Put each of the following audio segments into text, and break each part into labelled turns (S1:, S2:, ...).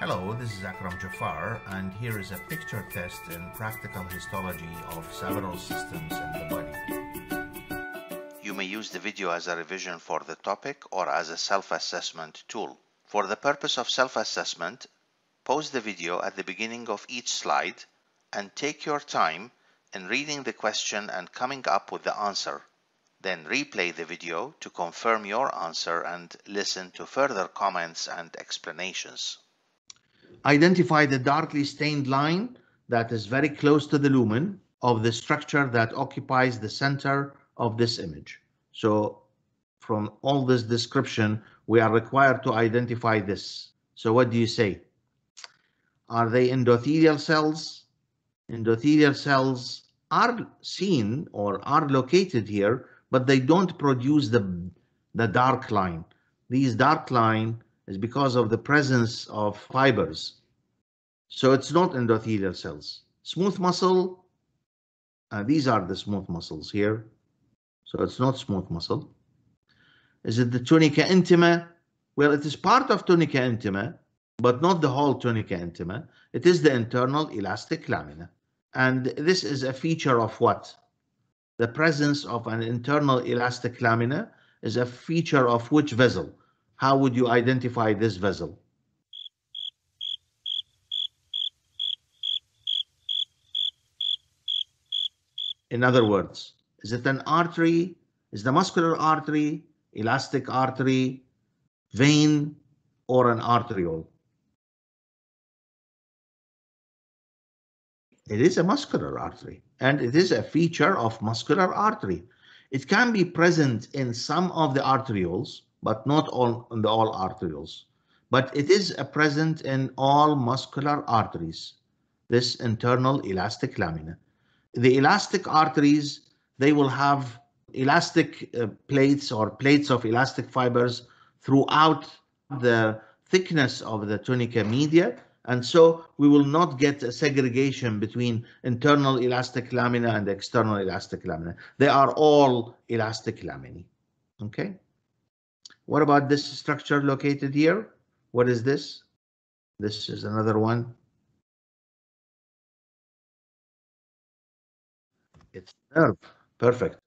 S1: Hello, this is Akram Jaffar, and here is a picture test in practical histology of several systems in the body.
S2: You may use the video as a revision for the topic or as a self-assessment tool. For the purpose of self-assessment, pause the video at the beginning of each slide and take your time in reading the question and coming up with the answer. Then replay the video to confirm your answer and listen to further comments and explanations.
S1: Identify the darkly stained line that is very close to the lumen of the structure that occupies the center of this image. So from all this description, we are required to identify this. So what do you say? Are they endothelial cells? Endothelial cells are seen or are located here, but they don't produce the, the dark line. These dark line is because of the presence of fibers. So it's not endothelial cells. Smooth muscle, uh, these are the smooth muscles here. So it's not smooth muscle. Is it the tunica intima? Well, it is part of tunica intima, but not the whole tunica intima. It is the internal elastic lamina. And this is a feature of what? The presence of an internal elastic lamina is a feature of which vessel? How would you identify this vessel? In other words, is it an artery? Is the muscular artery, elastic artery, vein, or an arteriole? It is a muscular artery, and it is a feature of muscular artery. It can be present in some of the arterioles, but not all in the all arterioles. But it is a present in all muscular arteries, this internal elastic lamina. The elastic arteries, they will have elastic uh, plates or plates of elastic fibers throughout the thickness of the tunica media. And so we will not get a segregation between internal elastic lamina and external elastic lamina. They are all elastic laminae. Okay. What about this structure located here? What is this? This is another one. It's nerve. Perfect.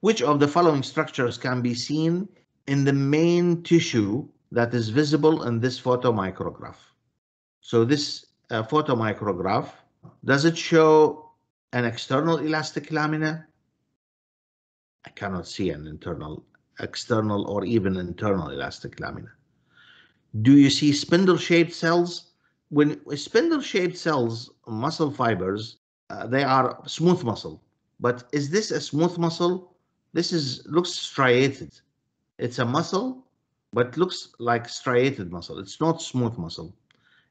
S1: Which of the following structures can be seen in the main tissue that is visible in this photomicrograph? So this uh, photomicrograph, does it show an external elastic lamina? I cannot see an internal external or even internal elastic lamina. Do you see spindle-shaped cells? When spindle-shaped cells, muscle fibers, uh, they are smooth muscle. But is this a smooth muscle? This is looks striated. It's a muscle, but looks like striated muscle. It's not smooth muscle.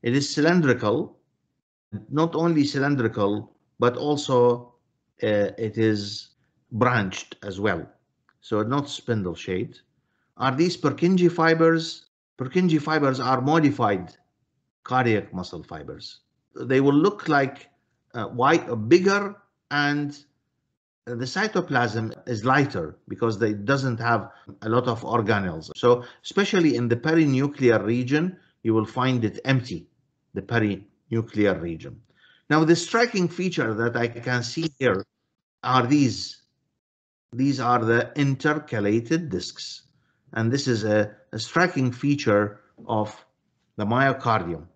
S1: It is cylindrical, not only cylindrical, but also uh, it is branched as well so not spindle shaped. Are these Purkinje fibers? Purkinje fibers are modified cardiac muscle fibers. They will look like uh, white, uh, bigger, and the cytoplasm is lighter because it doesn't have a lot of organelles. So especially in the perinuclear region, you will find it empty, the perinuclear region. Now, the striking feature that I can see here are these these are the intercalated discs. And this is a, a striking feature of the myocardium.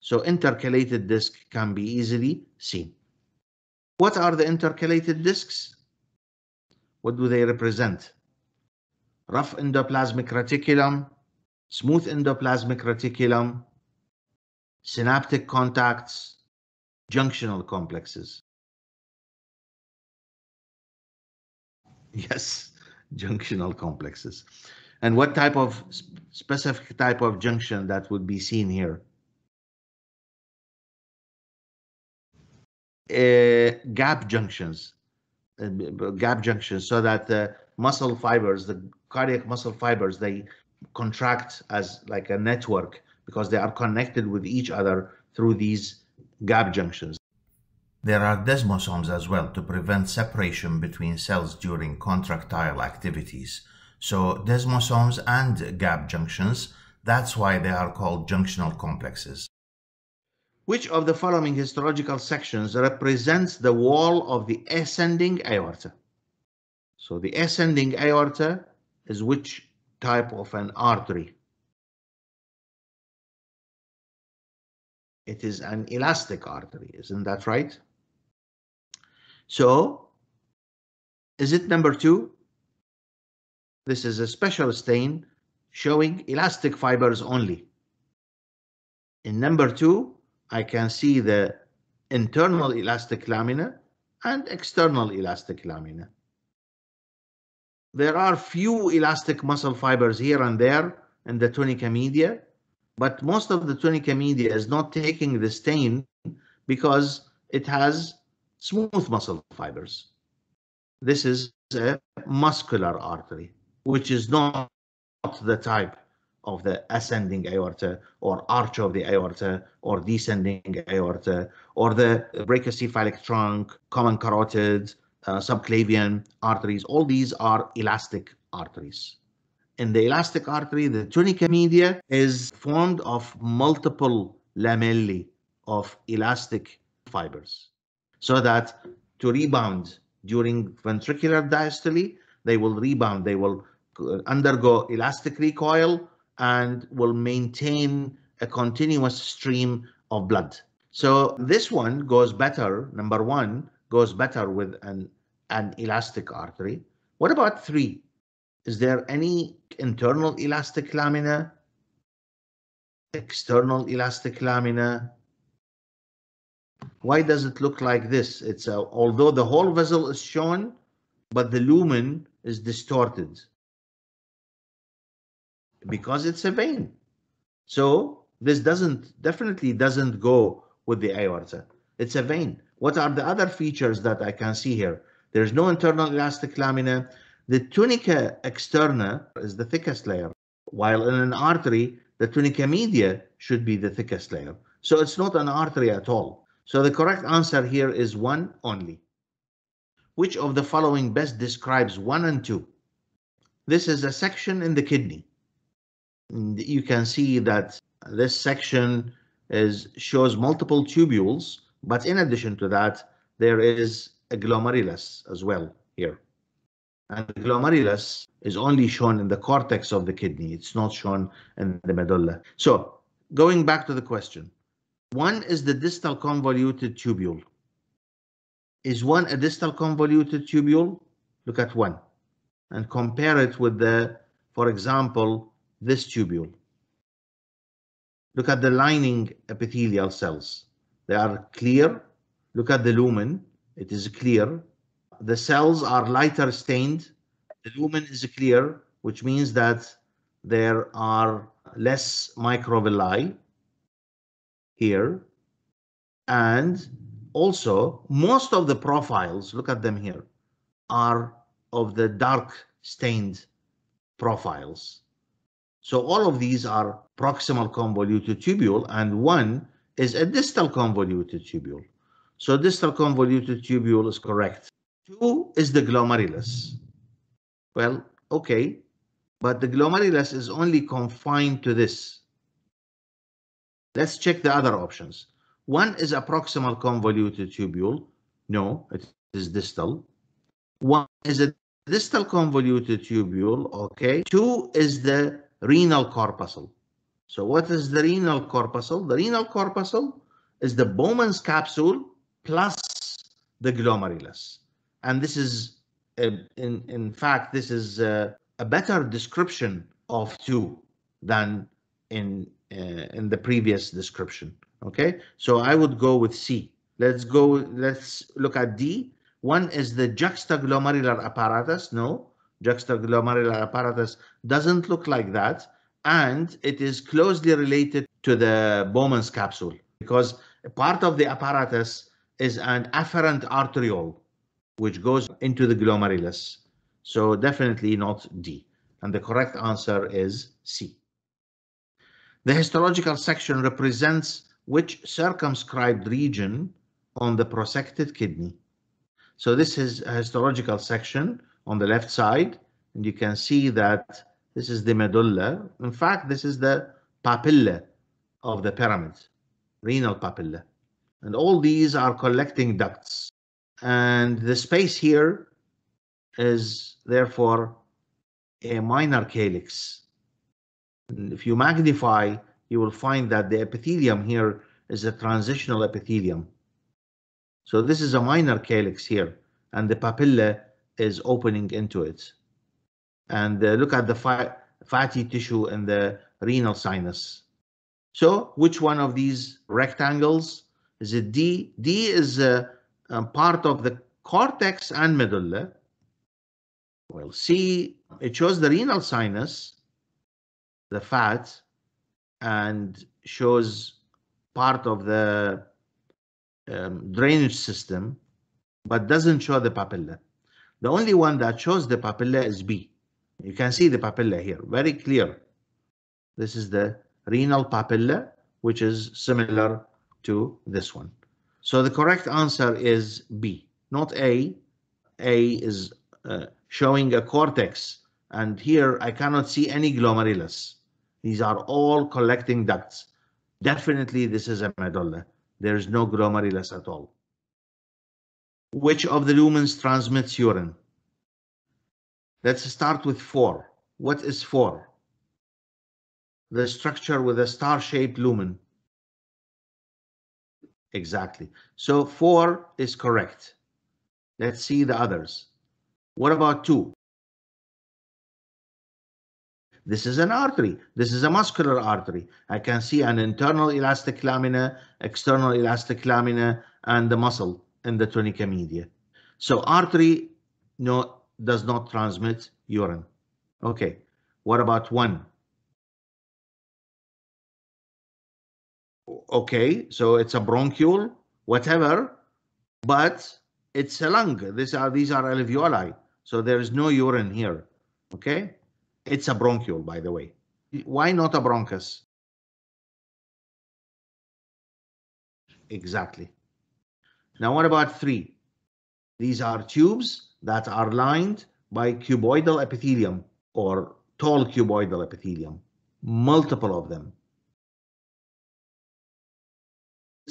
S1: So intercalated disc can be easily seen. What are the intercalated discs? What do they represent? Rough endoplasmic reticulum, smooth endoplasmic reticulum, synaptic contacts, junctional complexes. Yes, junctional complexes. And what type of specific type of junction that would be seen here? Uh, gap junctions, uh, gap junctions, so that the muscle fibers, the cardiac muscle fibers, they contract as like a network because they are connected with each other through these gap junctions.
S2: There are desmosomes as well to prevent separation between cells during contractile activities. So desmosomes and gap junctions,
S1: That's why they are called junctional complexes. Which of the following histological sections represents the wall of the ascending aorta? So the ascending aorta is which type of an artery? It is an elastic artery, isn't that right? So, is it number two? This is a special stain showing elastic fibers only. In number two, I can see the internal elastic lamina and external elastic lamina. There are few elastic muscle fibers here and there in the tunica media, but most of the tunica media is not taking the stain because it has smooth muscle fibers. This is a muscular artery, which is not the type of the ascending aorta or arch of the aorta or descending aorta or the brachiocephalic trunk, common carotid, uh, subclavian arteries. All these are elastic arteries. In the elastic artery, the tunica media is formed of multiple lamellae of elastic fibers so that to rebound during ventricular diastole, they will rebound, they will uh, undergo elastic recoil and will maintain a continuous stream of blood. So this one goes better, number one, goes better with an, an elastic artery. What about three? Is there any internal elastic lamina? External elastic lamina? Why does it look like this? It's a, although the whole vessel is shown, but the lumen is distorted because it's a vein. So this doesn't definitely doesn't go with the aorta. It's a vein. What are the other features that I can see here? There's no internal elastic lamina. The tunica externa is the thickest layer, while in an artery, the tunica media should be the thickest layer. So it's not an artery at all. So the correct answer here is one only. Which of the following best describes one and two? This is a section in the kidney you can see that this section is shows multiple tubules, but in addition to that, there is a glomerulus as well here. And the glomerulus is only shown in the cortex of the kidney. It's not shown in the medulla. So going back to the question, one is the distal convoluted tubule. Is one a distal convoluted tubule? Look at one and compare it with the, for example, this tubule. Look at the lining epithelial cells. They are clear. Look at the lumen. It is clear. The cells are lighter stained. The lumen is clear, which means that there are less microvilli here. And also, most of the profiles, look at them here, are of the dark stained profiles. So all of these are proximal convoluted tubule and one is a distal convoluted tubule. So distal convoluted tubule is correct. Two is the glomerulus. Well, okay, but the glomerulus is only confined to this. Let's check the other options. One is a proximal convoluted tubule. No, it is distal. One is a distal convoluted tubule. Okay. Two is the renal corpuscle. So what is the renal corpuscle? The renal corpuscle is the Bowman's capsule plus the glomerulus. And this is, uh, in, in fact, this is uh, a better description of two than in, Uh, in the previous description. Okay, so I would go with C. Let's go, let's look at D. One is the juxtaglomerular apparatus. No, juxtaglomerular apparatus doesn't look like that. And it is closely related to the Bowman's capsule because part of the apparatus is an afferent arteriole, which goes into the glomerulus. So definitely not D. And the correct answer is C. The histological section represents which circumscribed region on the prosected kidney. So this is a histological section on the left side, and you can see that this is the medulla. In fact, this is the papilla of the pyramid, renal papilla. And all these are collecting ducts. And the space here is therefore a minor calyx. If you magnify, you will find that the epithelium here is a transitional epithelium. So this is a minor calyx here, and the papilla is opening into it. And uh, look at the fa fatty tissue in the renal sinus. So which one of these rectangles is it D? D is a, a part of the cortex and medulla. Well, C, it shows the renal sinus, the fat, and shows part of the um, drainage system, but doesn't show the papilla. The only one that shows the papilla is B. You can see the papilla here, very clear. This is the renal papilla, which is similar to this one. So the correct answer is B, not A. A is uh, showing a cortex, and here I cannot see any glomerulus. These are all collecting ducts. Definitely this is a medulla. There is no glomerulus at all. Which of the lumens transmits urine? Let's start with 4. What is 4? The structure with a star-shaped lumen. Exactly. So 4 is correct. Let's see the others. What about 2? This is an artery. This is a muscular artery. I can see an internal elastic lamina, external elastic lamina, and the muscle in the tunica media. So artery no, does not transmit urine. Okay, what about one? Okay, so it's a bronchiole, whatever, but it's a lung. These are these are alveoli, so there is no urine here. Okay, it's a bronchiole, by the way. Why not a bronchus? Exactly. Now, what about three? These are tubes that are lined by cuboidal epithelium or tall cuboidal epithelium, multiple of them.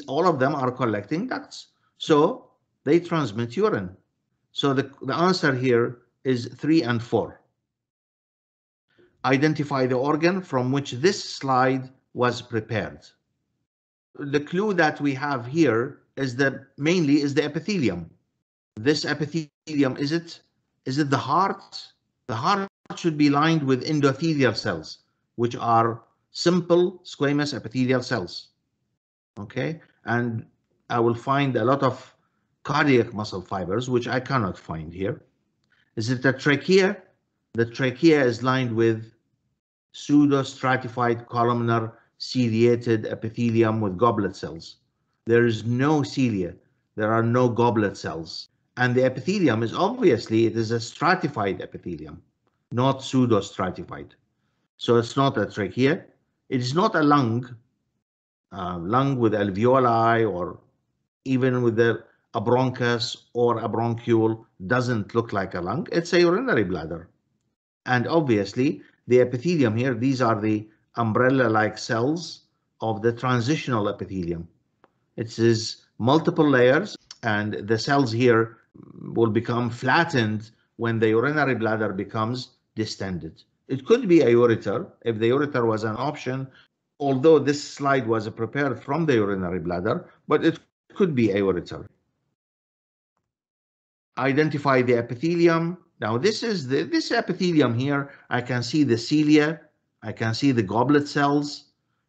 S1: All of them are collecting ducts, so they transmit urine. So the, the answer here is three and four identify the organ from which this slide was prepared. The clue that we have here is that mainly is the epithelium. This epithelium, is it, is it the heart? The heart should be lined with endothelial cells, which are simple squamous epithelial cells. Okay, and I will find a lot of cardiac muscle fibers, which I cannot find here. Is it the trachea? The trachea is lined with pseudostratified columnar ciliated epithelium with goblet cells. There is no cilia. There are no goblet cells. And the epithelium is obviously, it is a stratified epithelium, not pseudostratified. So it's not a trachea. It is not a lung, uh, lung with alveoli or even with the, a bronchus or a bronchiole doesn't look like a lung. It's a urinary bladder. And obviously, the epithelium here, these are the umbrella-like cells of the transitional epithelium. It is multiple layers and the cells here will become flattened when the urinary bladder becomes distended. It could be a ureter if the ureter was an option, although this slide was prepared from the urinary bladder, but it could be a ureter. Identify the epithelium, now this is the this epithelium here. I can see the cilia, I can see the goblet cells,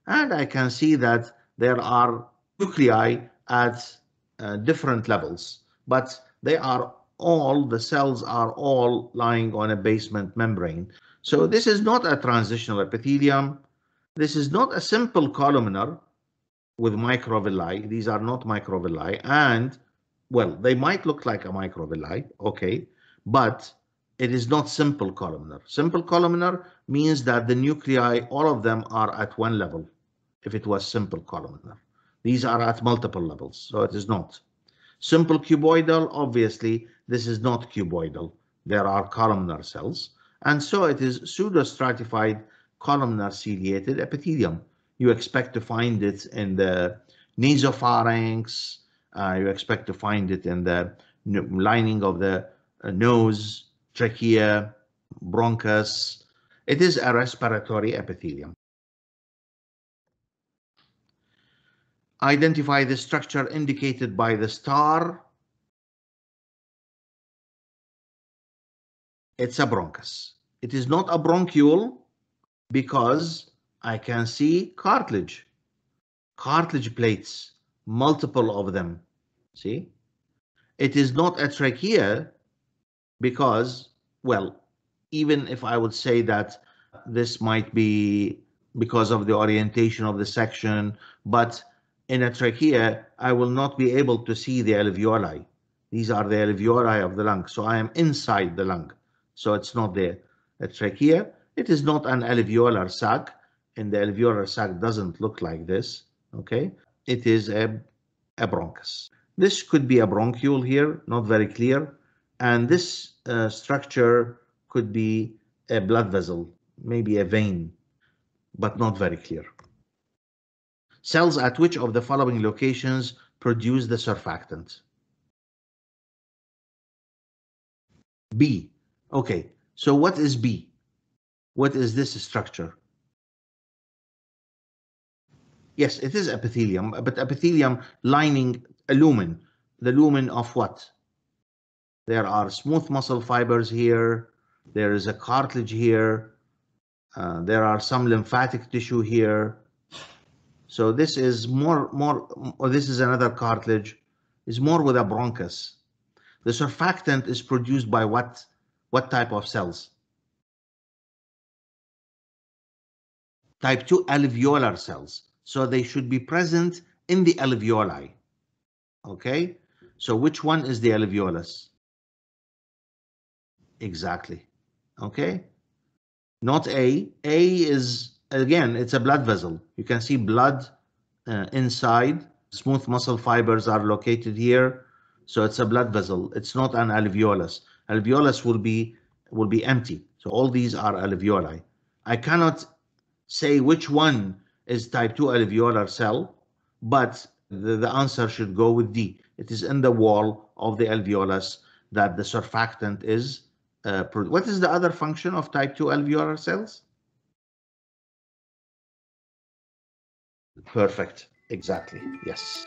S1: and I can see that there are nuclei at uh, different levels, but they are all, the cells are all lying on a basement membrane. So this is not a transitional epithelium. This is not a simple columnar with microvilli. These are not microvilli. And, well, they might look like a microvilli, okay, but it is not simple columnar. Simple columnar means that the nuclei, all of them are at one level, if it was simple columnar. These are at multiple levels, so it is not. Simple cuboidal, obviously, this is not cuboidal. There are columnar cells, and so it is pseudostratified columnar ciliated epithelium. You expect to find it in the nasopharynx. Uh, you expect to find it in the lining of the nose, trachea, bronchus. It is a respiratory epithelium. Identify the structure indicated by the star. It's a bronchus. It is not a bronchiole because I can see cartilage, cartilage plates, multiple of them. See? It is not a trachea because, well, even if I would say that this might be because of the orientation of the section, but in a trachea, I will not be able to see the alveoli. These are the alveoli of the lung. So I am inside the lung. So it's not there. A trachea, it is not an alveolar sac. And the alveolar sac doesn't look like this. Okay. It is a, a bronchus. This could be a bronchiole here, not very clear. And this uh, structure could be a blood vessel, maybe a vein, but not very clear. Cells at which of the following locations produce the surfactant? B. Okay, so what is B? What is this structure? Yes, it is epithelium, but epithelium lining a lumen. The lumen of what? There are smooth muscle fibers here. There is a cartilage here. Uh, there are some lymphatic tissue here. So this is more, more, or this is another cartilage, is more with a bronchus. The surfactant is produced by what, what type of cells? Type 2 alveolar cells. So they should be present in the alveoli. Okay, so which one is the alveolus? Exactly. Okay, not A. A is again, it's a blood vessel. You can see blood uh, inside. Smooth muscle fibers are located here. So it's a blood vessel. It's not an alveolus. Alveolus will be will be empty. So all these are alveoli. I cannot say which one is type 2 alveolar cell, but the, the answer should go with D. It is in the wall of the alveolus that the surfactant is. Uh, what is the other function of type 2 alveolar cells? Perfect. Exactly. Yes.